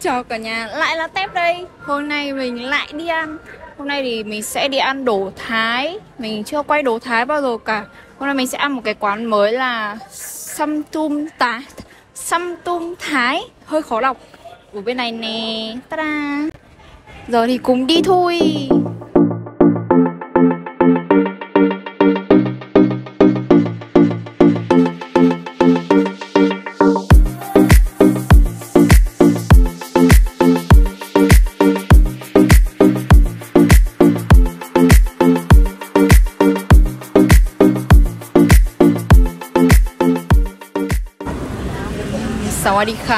chào cả nhà, lại là Tép đây. Hôm nay mình lại đi ăn. Hôm nay thì mình sẽ đi ăn đồ Thái. Mình chưa quay đồ Thái bao giờ cả. Hôm nay mình sẽ ăn một cái quán mới là Samtum Tá Samtum Thái. Hơi khó đọc. Ở bên này nè. Ta-da. Giờ thì cùng đi thôi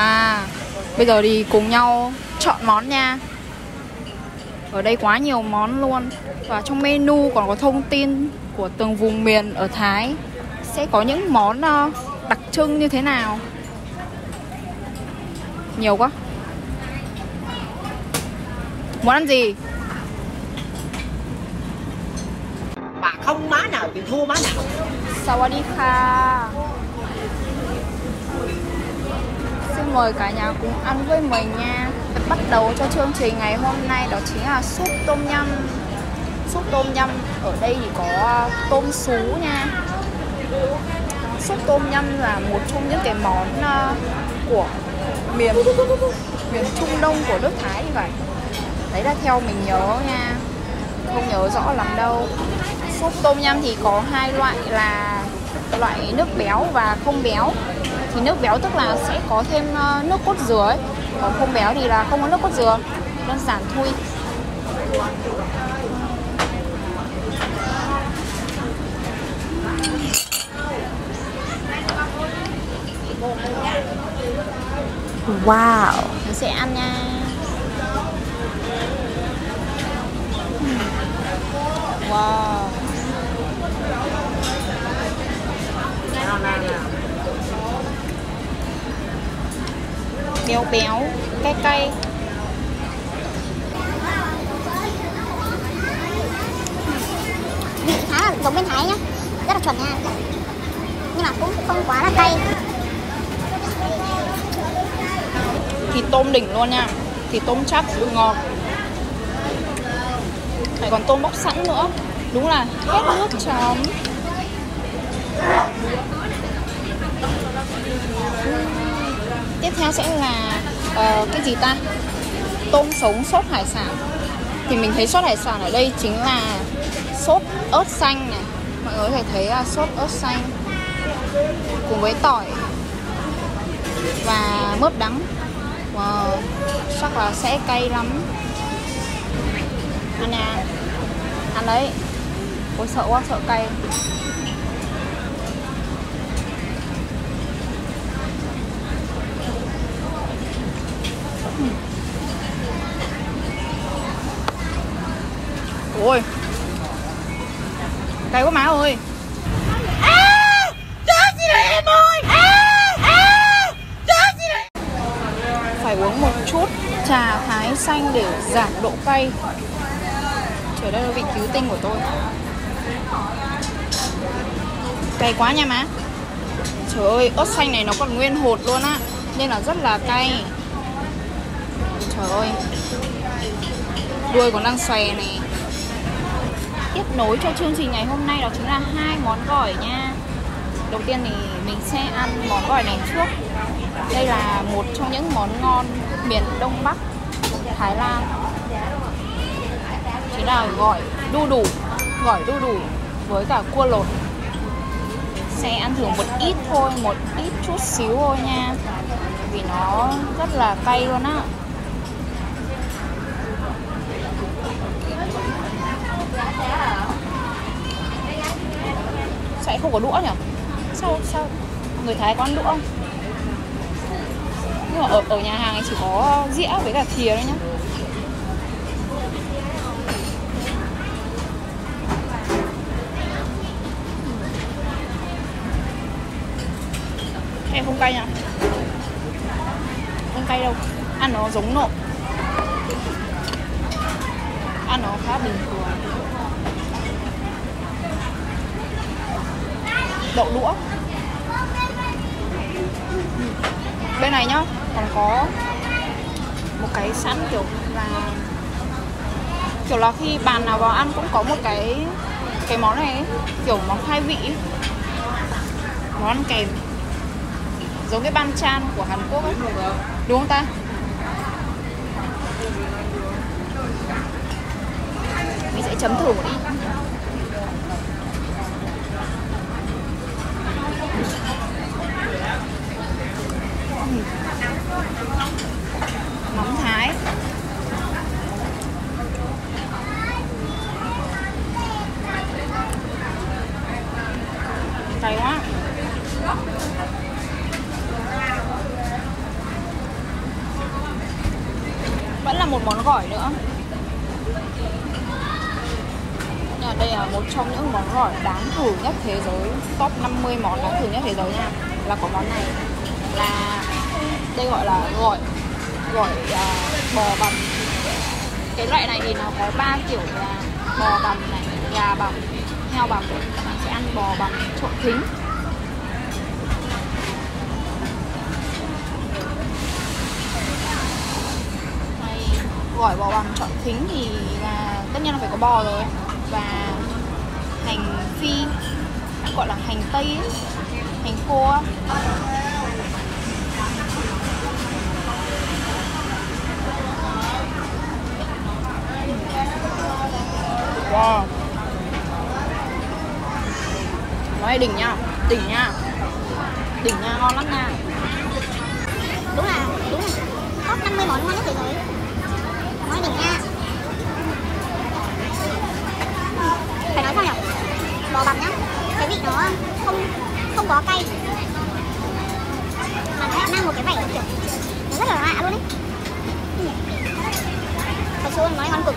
À. Bây giờ thì cùng nhau chọn món nha. Ở đây quá nhiều món luôn. Và trong menu còn có thông tin của từng vùng miền ở Thái. Sẽ có những món ờ, đặc trưng như thế nào? Nhiều quá. Muốn ăn gì? Bà không má nào thì thua má nào. Sawadee ka mời cả nhà cùng ăn với mình nha. Bắt đầu cho chương trình ngày hôm nay đó chính là súp tôm nhâm. Súp tôm nhâm, ở đây thì có à, tôm sú nha. Súp tôm nhâm là một trong những cái món à, của miền miền Trung Đông của nước Thái như vậy. Đấy là theo mình nhớ nha. Không nhớ rõ lắm đâu. Súp tôm nhâm thì có hai loại là loại nước béo và không béo thì nước béo tức là sẽ có thêm ờ, nước cốt dừa ấy. Còn không béo thì là không có nước cốt dừa. Đơn giản thôi. Wow. Mình sẽ ăn nha. Wow béo béo cay cay. Khá là giống bên Thái nhá. Rất là chuẩn nha. Nhưng mà cũng không quá là cay. Thịt tôm đỉnh luôn nha. Thịt tôm chắc ngọt. Lại còn tôm bóc sẵn nữa. Đúng là hết nước chấm tiếp theo sẽ là uh, cái gì ta? Tôm sống sốt hải sản. Thì mình thấy sốt hải sản ở đây chính là sốt ớt xanh này. Mọi người có thể thấy là sốt ớt xanh cùng với tỏi và mướp đắng. Wow, chắc là sẽ cay lắm. Ăn nha. Ăn đấy. Ôi sợ quá sợ cay. Ôi. Cay quá má ơi. Phải uống một chút trà thái xanh để giảm độ cay. Trời đây là vị cứu tinh của tôi. Cay quá nha má. Trời ơi ớt xanh này nó còn nguyên hột luôn á. Nên là rất là cay. Trời ơi. Đuôi còn đang xòe này tiếp nối cho chương trình ngày hôm nay đó chính là hai món gỏi nha. Đầu tiên thì mình sẽ ăn món gỏi này trước. Đây là một trong những món ngon miền Đông Bắc Thái Lan. Chính là gỏi đu đủ Gỏi đu đủ với cả cua lột. Sẽ ăn thử một ít thôi, một ít chút xíu thôi nha. Vì nó rất là cay luôn á Sẽ không có đũa nhỉ? Sao, sao người Thái có ăn đũa không? nhưng mà ở ở nhà hàng ấy chỉ có dĩa với cả thìa thôi nhá. Em không cay nha không cay đâu. Ăn nó giống nộm. Ăn nó khá bình thường. Đậu đũa. Bên này nhá còn có một cái sẵn kiểu là kiểu là khi bàn nào vào ăn cũng có một cái cái món này ấy, kiểu món khai vị ấy. món ăn kèm. Giống cái ban chan của Hàn Quốc ấy. Đúng không ta? Mình sẽ chấm thử một ít mắm thái. Cay quá. Vẫn là một món gỏi nữa. Nha, đây là một trong những món gỏi đáng thử nhất thế giới. Top 50 món đáng thử nhất thế giới nha. Là có món này. Là đây gọi là gỏi gỏi uh, à, bò bằm cái loại này thì nó có ba kiểu là bò bằm này gà bằm heo bằm bạn sẽ ăn bò bằm trộn thính. Hay gỏi bò bằm trộn thính thì là tất nhiên là phải có bò rồi. Và hành phi gọi là hành tây ấy, hành khô ấy. Wow. Nói đỉnh nha Đỉnh nha. Đỉnh nha, ngon lắm nha. Đúng là đúng là top 50 món ngon nhất thế giới. Nói đỉnh nha. Phải nói sao nhỉ? Bò bằm nhá. Cái vị nó không không có cay. Mà nó lại mang một cái vẻ kiểu nó rất là lạ luôn ấy. Thật sự luôn nói ngon cực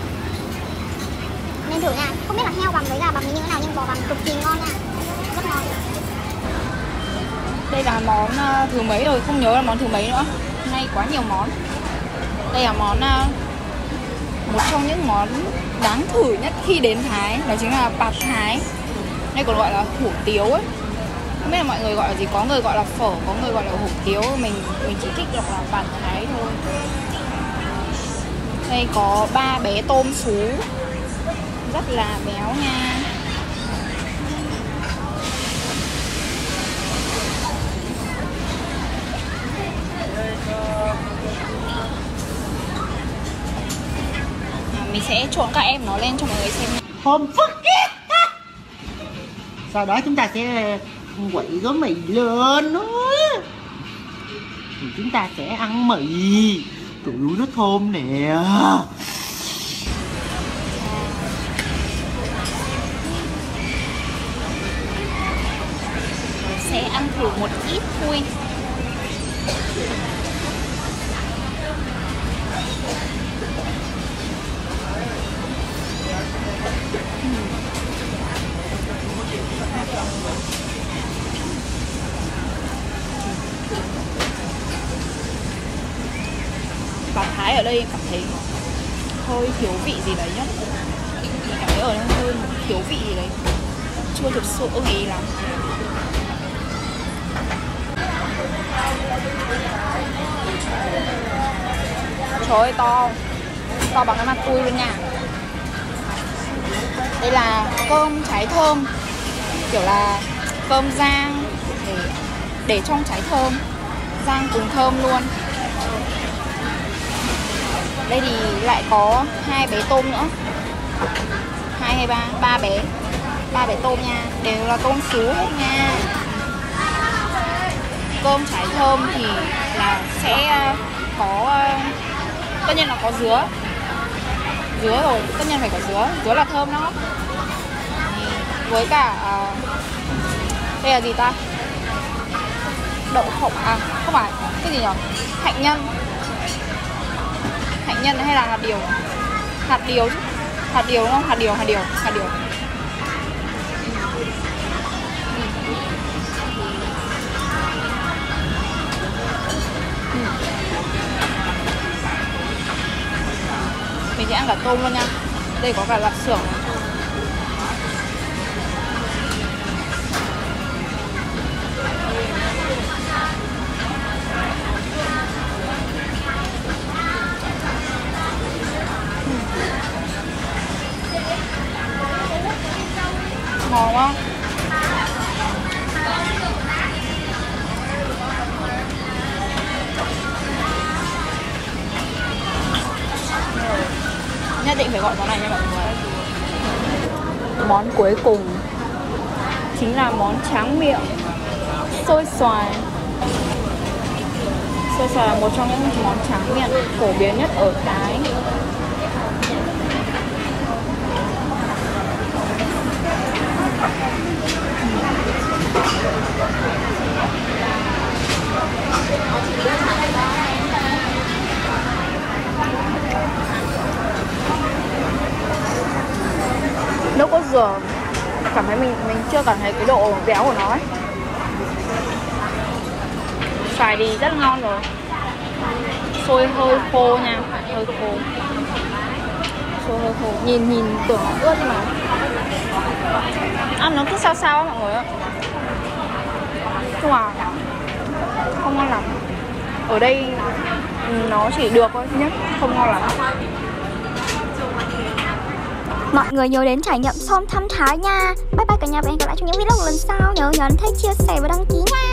nên thử nha. Không biết là heo bằng với gà bằng như thế nào nhưng bò bằng cực kỳ ngon nha. Rất ngon. Đây là món à, thứ mấy rồi, không nhớ là món thứ mấy nữa. Hôm nay quá nhiều món. Đây là món à, Một trong những món đáng thử nhất khi đến Thái. Đó chính là bạt Thái. Đây còn gọi là hủ tiếu ấy. Không biết là mọi người gọi là gì, có người gọi là phở, có người gọi là hủ tiếu. Mình mình chỉ thích gọi là bạt Thái thôi. Đây có ba bé tôm sú. Rất là béo nha à, mình sẽ trộn các em nó lên cho mọi người xem nha. Hôm phức Sau đó chúng ta sẽ quậy gói mì lên nữa. Chúng ta sẽ ăn mì Trời ơi nó thơm nè sẽ ăn thử một ít thôi. Bạn Thái ở đây cảm thấy hơi thiếu vị gì đấy nhá. Mình cảm thấy ở đây hơi thiếu vị gì đấy. Chưa thực sự ưng ý lắm. Trời ơi to To bằng cái mặt tôi luôn nha. Đây là cơm trái thơm. Kiểu là cơm rang để, để trong trái thơm. Rang cùng thơm luôn. Đây thì lại có hai bé tôm nữa. Hai hay ba ba bé. Ba bé tôm nha. Đều là tôm sú hết nha cơm, trái thơm thì là sẽ à, có à, tất nhiên là có dứa. Dứa rồi, tất nhiên phải có dứa. Dứa là thơm nó với cả à, đây là gì ta? Đậu phộng à không phải, cái gì nhỉ hạnh nhân. Hạnh nhân hay là hạt điều? Hạt điều chứ. Hạt điều đúng không? Hạt điều hạt điều hạt điều. Cả tôm luôn nha đây có cả lạp xưởng này. Cuối cùng chính là món tráng miệng xôi xoài. Xôi xoài là một trong những món tráng miệng phổ biến nhất ở Thái. Nó có dừa cảm thấy mình mình chưa cảm thấy cái độ béo của nó ấy. Xoài thì rất ngon rồi. Xôi hơi khô nha, hơi khô. Xôi hơi khô, nhìn nhìn tưởng ướt nhưng mà. Ăn nó cứ sao sao á mọi người ạ. Nhưng mà không ngon lắm. Ở đây ừ, nó chỉ được thôi nhé không ngon lắm. Mọi người nhớ đến trải nghiệm Som thăm Thái nha. Bye bye cả nhà và hẹn gặp lại trong những vlog lần sau. Nhớ nhấn thích, chia sẻ và đăng ký nha.